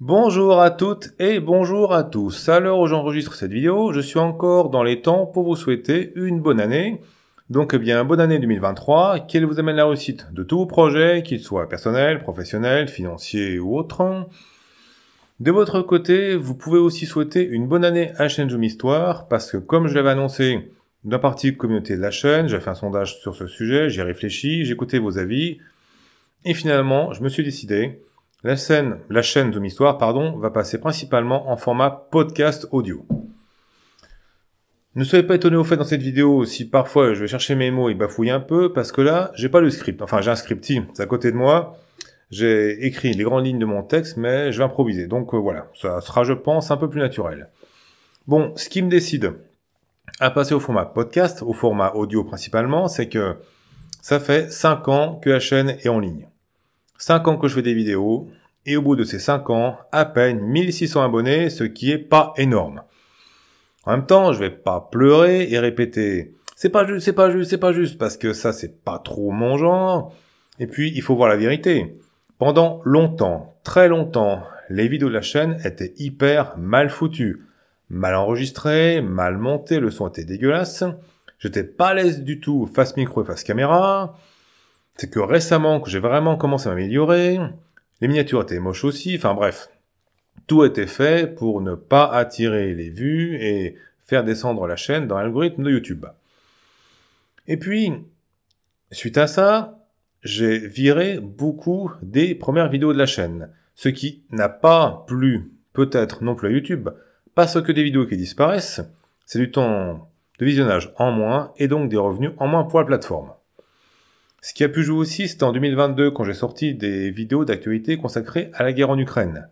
Bonjour à toutes et bonjour à tous. À l'heure où j'enregistre cette vidéo, je suis encore dans les temps pour vous souhaiter une bonne année. Donc, eh bien, bonne année 2023, qu'elle vous amène la réussite de tous vos projets, qu'ils soient personnels, professionnels, financiers ou autres. De votre côté, vous pouvez aussi souhaiter une bonne année à Zoom Histoire, parce que comme je l'avais annoncé dans la partie communauté de la chaîne, j'ai fait un sondage sur ce sujet, j'ai réfléchi, j'ai écouté vos avis, et finalement, je me suis décidé la chaîne, la chaîne de Histoire, pardon, va passer principalement en format podcast audio. Ne soyez pas étonnés au fait dans cette vidéo si parfois je vais chercher mes mots et bafouiller un peu, parce que là, j'ai pas le script. Enfin, j'ai un scripty, c'est à côté de moi. J'ai écrit les grandes lignes de mon texte, mais je vais improviser. Donc euh, voilà, ça sera, je pense, un peu plus naturel. Bon, ce qui me décide à passer au format podcast, au format audio principalement, c'est que ça fait 5 ans que la chaîne est en ligne. 5 ans que je fais des vidéos, et au bout de ces 5 ans, à peine 1600 abonnés, ce qui est pas énorme. En même temps, je vais pas pleurer et répéter c'est pas juste, c'est pas juste, c'est pas juste, parce que ça c'est pas trop mon genre. Et puis, il faut voir la vérité. Pendant longtemps, très longtemps, les vidéos de la chaîne étaient hyper mal foutues. Mal enregistrées, mal montées, le son était dégueulasse. J'étais pas à l'aise du tout face micro et face caméra c'est que récemment que j'ai vraiment commencé à m'améliorer, les miniatures étaient moches aussi, enfin bref, tout était fait pour ne pas attirer les vues et faire descendre la chaîne dans l'algorithme de YouTube. Et puis, suite à ça, j'ai viré beaucoup des premières vidéos de la chaîne, ce qui n'a pas plu peut-être non plus à YouTube, parce que des vidéos qui disparaissent, c'est du temps de visionnage en moins et donc des revenus en moins pour la plateforme. Ce qui a pu jouer aussi, c'était en 2022 quand j'ai sorti des vidéos d'actualité consacrées à la guerre en Ukraine.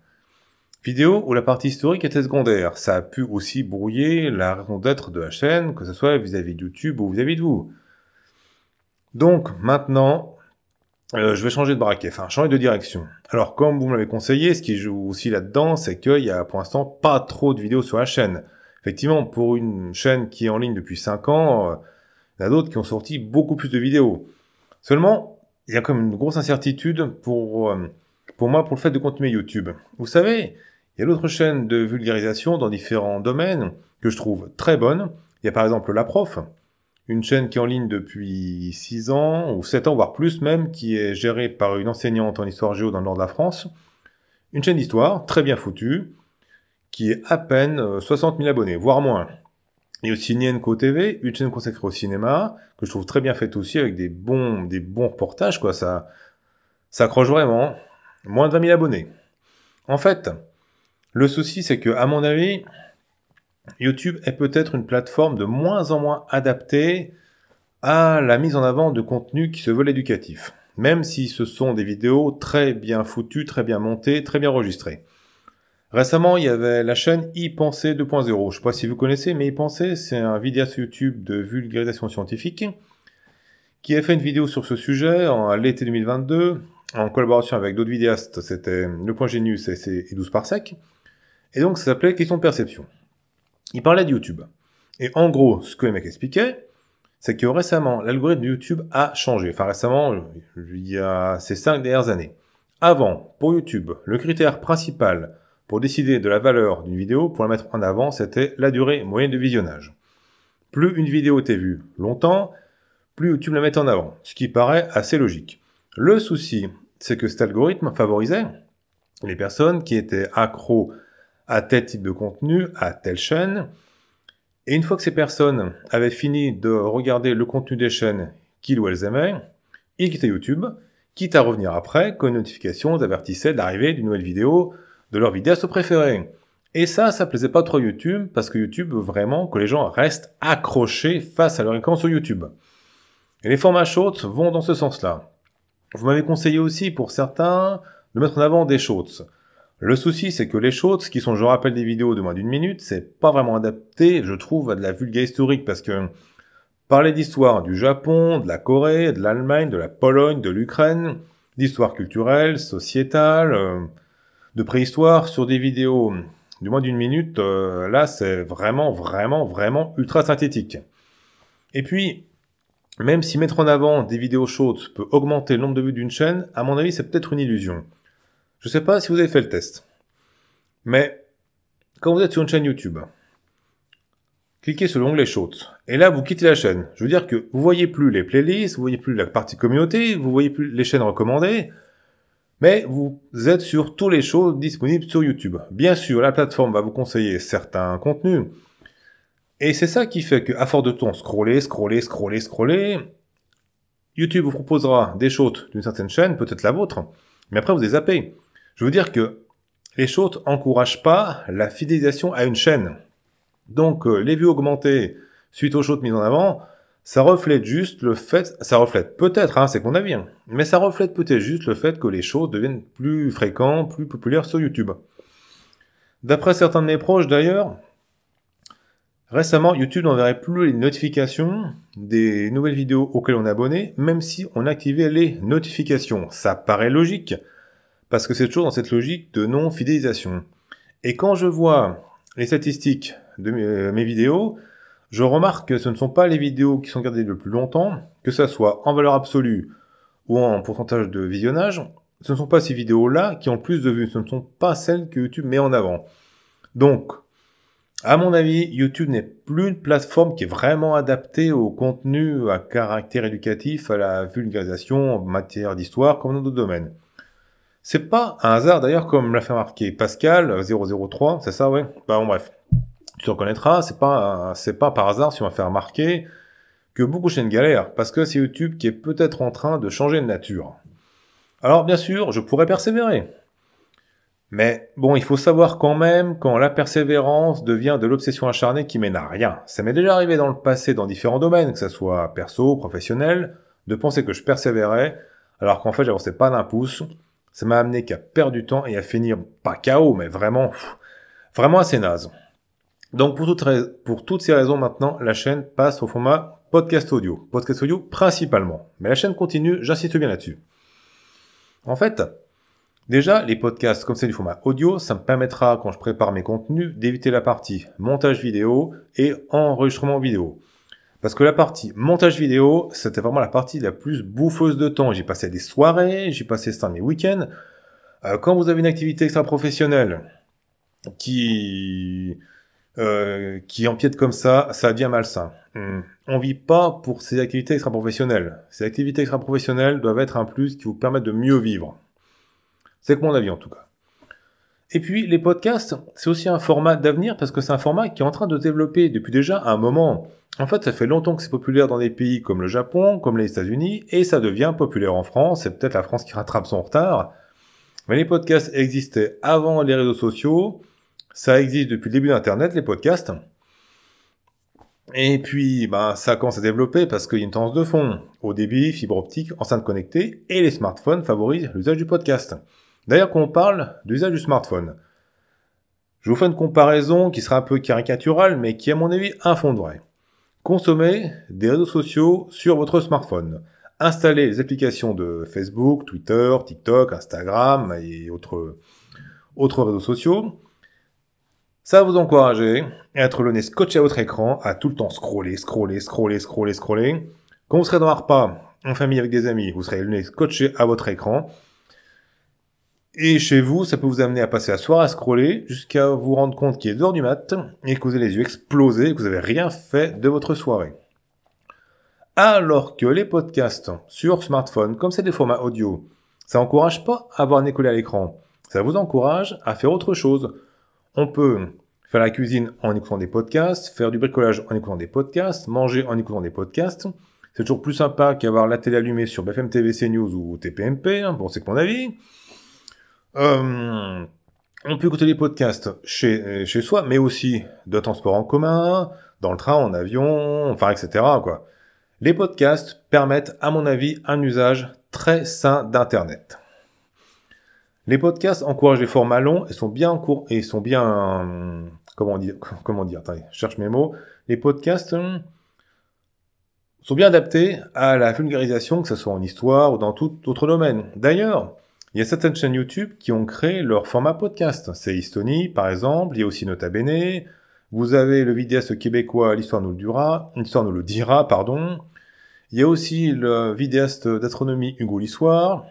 Vidéo où la partie historique était secondaire. Ça a pu aussi brouiller la raison d'être de la chaîne, que ce soit vis-à-vis de YouTube ou vis-à-vis de vous. Donc maintenant, euh, je vais changer de braquet, enfin changer de direction. Alors comme vous me l'avez conseillé, ce qui joue aussi là-dedans, c'est qu'il y a pour l'instant pas trop de vidéos sur la chaîne. Effectivement, pour une chaîne qui est en ligne depuis 5 ans, euh, il y en a d'autres qui ont sorti beaucoup plus de vidéos. Seulement, il y a comme une grosse incertitude pour, euh, pour moi pour le fait de continuer YouTube. Vous savez, il y a d'autres chaînes de vulgarisation dans différents domaines que je trouve très bonnes. Il y a par exemple La Prof, une chaîne qui est en ligne depuis 6 ans, ou 7 ans, voire plus même, qui est gérée par une enseignante en histoire géo dans le nord de la France. Une chaîne d'histoire, très bien foutue, qui est à peine 60 euh, 000 abonnés, voire moins. Et aussi Nienko TV, une chaîne consacrée au cinéma, que je trouve très bien faite aussi, avec des bons, des reportages, quoi. Ça, ça accroche vraiment. Moins de 20 000 abonnés. En fait, le souci, c'est que, à mon avis, YouTube est peut-être une plateforme de moins en moins adaptée à la mise en avant de contenu qui se veut éducatif. Même si ce sont des vidéos très bien foutues, très bien montées, très bien enregistrées. Récemment, il y avait la chaîne e-pensée 2.0. Je sais pas si vous connaissez, mais e-pensée, c'est un vidéaste YouTube de vulgarisation scientifique qui a fait une vidéo sur ce sujet en l'été 2022 en collaboration avec d'autres vidéastes. C'était Le Point Genius et 12 par sec. Et donc, ça s'appelait Question de perception. Il parlait de YouTube. Et en gros, ce que les mecs expliquaient, c'est que récemment, l'algorithme de YouTube a changé. Enfin, récemment, il y a ces cinq dernières années. Avant, pour YouTube, le critère principal pour décider de la valeur d'une vidéo, pour la mettre en avant, c'était la durée moyenne de visionnage. Plus une vidéo était vue longtemps, plus YouTube la met en avant, ce qui paraît assez logique. Le souci, c'est que cet algorithme favorisait les personnes qui étaient accros à tel type de contenu, à telle chaîne, et une fois que ces personnes avaient fini de regarder le contenu des chaînes qu'ils ou elles aimaient, ils quittaient YouTube, quitte à revenir après quand une notification avertissait de l'arrivée d'une nouvelle vidéo de leur vidéaste préféré. Et ça, ça plaisait pas trop YouTube, parce que YouTube veut vraiment que les gens restent accrochés face à leur écran sur YouTube. Et les formats shorts vont dans ce sens-là. Vous m'avez conseillé aussi, pour certains, de mettre en avant des shorts. Le souci, c'est que les shorts, qui sont, je rappelle, des vidéos de moins d'une minute, c'est pas vraiment adapté, je trouve, à de la vulga historique, parce que parler d'histoire du Japon, de la Corée, de l'Allemagne, de la Pologne, de l'Ukraine, d'histoire culturelle, sociétale, euh, de préhistoire sur des vidéos du moins d'une minute, euh, là c'est vraiment, vraiment, vraiment ultra synthétique. Et puis, même si mettre en avant des vidéos shorts peut augmenter le nombre de vues d'une chaîne, à mon avis c'est peut-être une illusion. Je sais pas si vous avez fait le test. Mais quand vous êtes sur une chaîne YouTube, cliquez sur l'onglet Shorts. Et là, vous quittez la chaîne. Je veux dire que vous voyez plus les playlists, vous voyez plus la partie communauté, vous voyez plus les chaînes recommandées, mais vous êtes sur tous les shows disponibles sur YouTube. Bien sûr, la plateforme va vous conseiller certains contenus. Et c'est ça qui fait qu'à force de temps scroller, scroller, scroller, scroller, YouTube vous proposera des shorts d'une certaine chaîne, peut-être la vôtre, mais après vous les zappez. Je veux dire que les shorts n'encouragent pas la fidélisation à une chaîne. Donc euh, les vues augmentées suite aux shorts mis en avant, ça reflète juste le fait, ça reflète peut-être, hein, c'est mon avis, hein, mais ça reflète peut-être juste le fait que les shorts deviennent plus fréquents, plus populaires sur YouTube. D'après certains de mes proches d'ailleurs, récemment YouTube n'enverrait plus les notifications des nouvelles vidéos auxquelles on est abonné, même si on activait les notifications. Ça paraît logique, parce que c'est toujours dans cette logique de non-fidélisation. Et quand je vois les statistiques de mes, vidéos, je remarque que ce ne sont pas les vidéos qui sont gardées le plus longtemps, que ce soit en valeur absolue ou en pourcentage de visionnage, ce ne sont pas ces vidéos-là qui ont plus de vues, ce ne sont pas celles que YouTube met en avant. Donc, à mon avis, YouTube n'est plus une plateforme qui est vraiment adaptée au contenu à caractère éducatif, à la vulgarisation en matière d'histoire, comme dans d'autres domaines. C'est pas un hasard d'ailleurs, comme l'a fait marquer Pascal 003, c'est ça, ouais? Bah bref, tu te reconnaîtras, c'est pas, c'est pas par hasard si on va faire remarquer que beaucoup de chaînes galèrent, parce que c'est YouTube qui est peut-être en train de changer de nature. Alors bien sûr, je pourrais persévérer. Mais bon, il faut savoir quand même quand la persévérance devient de l'obsession acharnée qui mène à rien. Ça m'est déjà arrivé dans le passé dans différents domaines, que ce soit perso, professionnel, de penser que je persévérais, alors qu'en fait j'avançais pas d'un pouce, ça m'a amené qu'à perdre du temps et à finir, pas KO, mais vraiment, vraiment assez naze. Donc pour toutes, ces raisons maintenant, la chaîne passe au format podcast audio. Podcast audio principalement. Mais la chaîne continue, j'insiste bien là-dessus. En fait, déjà, les podcasts comme c'est du format audio, ça me permettra, quand je prépare mes contenus, d'éviter la partie montage vidéo et enregistrement vidéo. Parce que la partie montage vidéo, c'était vraiment la partie la plus bouffeuse de temps. J'ai passé des soirées, j'ai passé ça mes week-ends. Euh, quand vous avez une activité extra-professionnelle qui, euh, qui empiète comme ça, ça devient malsain. Hmm. On vit pas pour ces activités extra-professionnelles. Ces activités extra-professionnelles doivent être un plus qui vous permettent de mieux vivre. C'est mon avis en tout cas. Et puis les podcasts, c'est aussi un format d'avenir parce que c'est un format qui est en train de développer depuis déjà un moment. En fait, ça fait longtemps que c'est populaire dans des pays comme le Japon, comme les États-Unis, et ça devient populaire en France. C'est peut-être la France qui rattrape son retard. Mais les podcasts existaient avant les réseaux sociaux. Ça existe depuis le début d'Internet, les podcasts. Et puis, bah, ça commence à développer parce qu'il y a une tendance de fond. Au débit, fibre optique, enceinte connectée, et les smartphones favorisent l'usage du podcast. D'ailleurs, quand on parle d'usage du smartphone, je vous fais une comparaison qui sera un peu caricaturale, mais qui, à mon avis, un fond de vrai. Consommez des réseaux sociaux sur votre smartphone. Installez les applications de Facebook, Twitter, TikTok, Instagram et autres, autres réseaux sociaux. Ça va vous encourager à être le nez scotché à votre écran, à tout le temps scroller, scroller, scroller, scroller, scroller. Quand vous serez dans un repas, en famille avec des amis, vous serez le nez scotché à votre écran. Et chez vous, ça peut vous amener à passer la soirée à scroller jusqu'à vous rendre compte qu'il est dehors du mat et que vous avez les yeux explosés et que vous n'avez rien fait de votre soirée. Alors que les podcasts sur smartphone, comme c'est des formats audio, ça n'encourage pas à avoir un écolé à l'écran. Ça vous encourage à faire autre chose. On peut faire la cuisine en écoutant des podcasts, faire du bricolage en écoutant des podcasts, manger en écoutant des podcasts. C'est toujours plus sympa qu'avoir la télé allumée sur BFM TV, CNews ou TPMP, hein, bon c'est que mon avis. Euh, on peut écouter les podcasts chez, chez soi, mais aussi de transport en commun, dans le train, en avion, enfin, etc. Les podcasts permettent, à mon avis, un usage très sain d'Internet. Les podcasts encouragent les formats longs et sont bien et sont bien comment dire comment dire attendez, je cherche mes mots. Les podcasts sont bien adaptés à la vulgarisation, que ce soit en histoire ou dans tout autre domaine. D'ailleurs, il y a certaines chaînes YouTube qui ont créé leur format podcast. C'est Estonie, par exemple. Il y a aussi Nota Bene. Vous avez le vidéaste québécois L'Histoire nous le dira. L'Histoire nous le dira, pardon. Il y a aussi le vidéaste d'astronomie Hugo L'Histoire.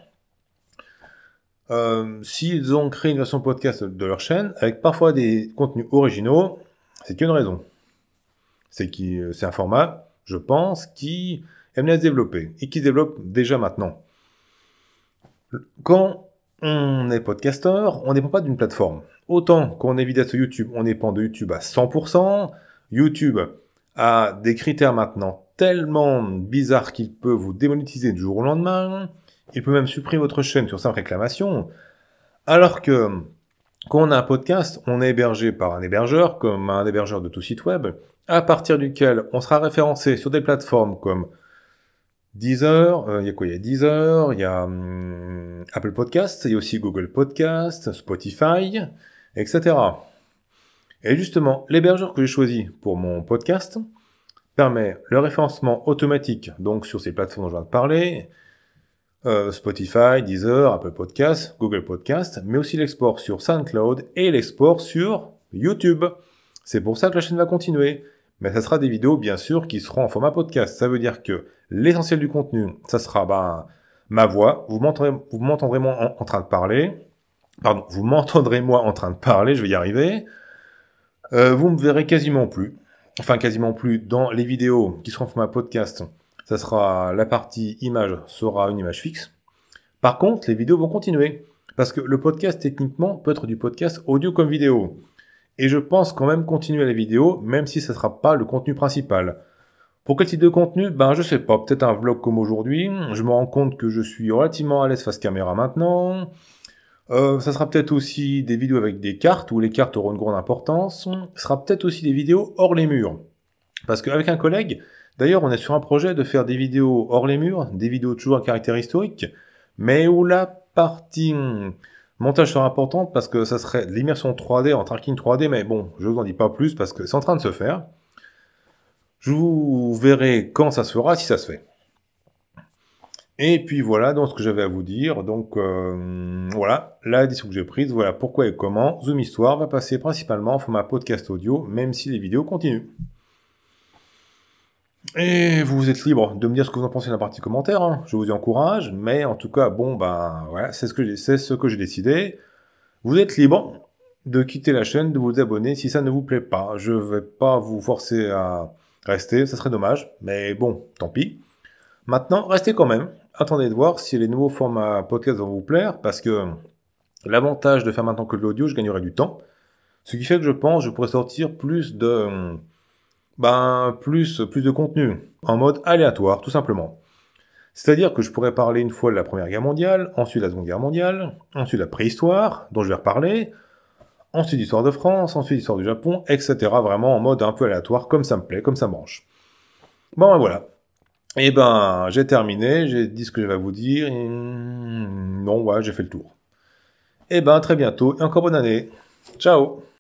Euh, s'ils ont créé une version podcast de leur chaîne avec parfois des contenus originaux, c'est qu'une raison. C'est que c'est un format, je pense, qui aime à se développer et qui se développe déjà maintenant. Quand on est podcasteur, on dépend pas d'une plateforme. Autant quand on est vidéaste sur YouTube, on dépend de YouTube à 100%. YouTube a des critères maintenant tellement bizarres qu'il peut vous démonétiser du jour au lendemain. Il peut même supprimer votre chaîne sur simple réclamation. Alors que quand on a un podcast, on est hébergé par un hébergeur, comme un hébergeur de tout site web, à partir duquel on sera référencé sur des plateformes comme Deezer, euh, il y a quoi Il y a Deezer, il y a hum, Apple Podcast, il y a aussi Google Podcast, Spotify, etc. Et justement, l'hébergeur que j'ai choisi pour mon podcast permet le référencement automatique, donc sur ces plateformes dont je viens de parler, euh, Spotify, Deezer, Apple Podcast, Google Podcast, mais aussi l'export sur SoundCloud et l'export sur YouTube. C'est pour ça que la chaîne va continuer. Mais ça sera des vidéos, bien sûr, qui seront en format podcast. Ça veut dire que l'essentiel du contenu, ça sera ben, ma voix. Vous m'entendrez, moi en, train de parler. Pardon, vous m'entendrez moi en train de parler, je vais y arriver. Euh, vous me verrez quasiment plus. Enfin, quasiment plus dans les vidéos qui seront en format podcast ça sera la partie image sera une image fixe. Par contre, les vidéos vont continuer. Parce que le podcast, techniquement, peut être du podcast audio comme vidéo. Et je pense quand même continuer la vidéo, même si ce ne sera pas le contenu principal. Pour quel type de contenu? Ben, je sais pas. Peut-être un vlog comme aujourd'hui. Je me rends compte que je suis relativement à l'aise face caméra maintenant. Euh, ça sera peut-être aussi des vidéos avec des cartes, où les cartes auront une grande importance. Ce sera peut-être aussi des vidéos hors les murs. Parce qu'avec un collègue, D'ailleurs, on est sur un projet de faire des vidéos hors les murs, des vidéos toujours à caractère historique, mais où la partie hmm, montage sera importante parce que ça serait l'immersion 3D en tracking 3D, mais bon, je vous en dis pas plus parce que c'est en train de se faire. Je vous verrai quand ça se fera, si ça se fait. Et puis voilà donc ce que j'avais à vous dire. Donc euh, voilà, la décision que j'ai prise, voilà pourquoi et comment Zoom Histoire va passer principalement en format podcast audio, même si les vidéos continuent. Et vous êtes libre de me dire ce que vous en pensez dans la partie commentaire, hein. je vous encourage, mais en tout cas, bon, ben voilà, c'est ce que j'ai, décidé. Vous êtes libre de quitter la chaîne, de vous abonner si ça ne vous plaît pas. Je vais pas vous forcer à rester, ça serait dommage, mais bon, tant pis. Maintenant, restez quand même. Attendez de voir si les nouveaux formats podcast vont vous plaire, parce que l'avantage de faire maintenant que de l'audio, je gagnerai du temps. Ce qui fait que je pense que je pourrais sortir plus de ben, plus, plus de contenu, en mode aléatoire, tout simplement. C'est-à-dire que je pourrais parler une fois de la Première Guerre mondiale, ensuite de la Seconde Guerre mondiale, ensuite de la préhistoire, dont je vais reparler, ensuite l'histoire de France, ensuite l'histoire du Japon, etc. Vraiment en mode un peu aléatoire, comme ça me plaît, comme ça branche. Bon, ben voilà. Et eh ben, j'ai terminé, j'ai dit ce que j'avais à vous dire, non, ouais, j'ai fait le tour. Et eh ben, très bientôt, et encore bonne année. Ciao